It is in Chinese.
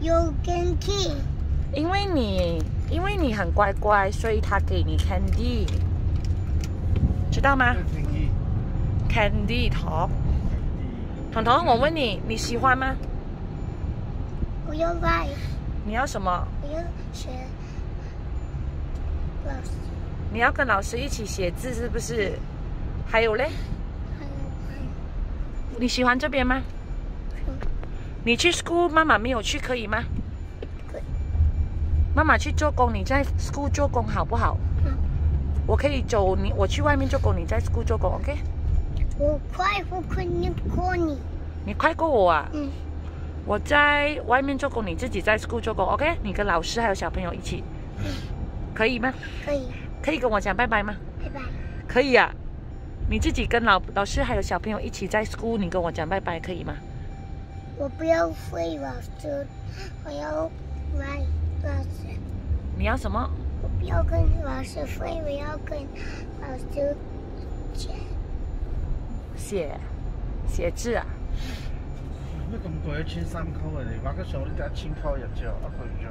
有 e 吃，因为你因为你很乖乖，所以他给你 candy，知道吗？candy t 彤彤，我问你，你喜欢吗？我要来。你要什么？我要学老师。你要跟老师一起写字是不是？还有嘞？你喜欢这边吗？你去 school，妈妈没有去，可以吗？妈妈去做工，你在 school 做工好不好？我可以走，你我去外面做工，你在 school 做工，OK？我快不快？你过你？你快过我啊？嗯。我在外面做工，你自己在 school 做工，OK？你跟老师还有小朋友一起，可以吗？可以。可以跟我讲拜拜吗？拜拜。可以啊。你自己跟老老师还有小朋友一起在 school，你跟我讲拜拜，可以吗？我不要睡老师，我要玩老师。你要什么？我不要跟老师飞，我要跟老师写写字啊。咩咁贵要穿三扣嘅？你玩个手你得穿扣入去啊？可以入？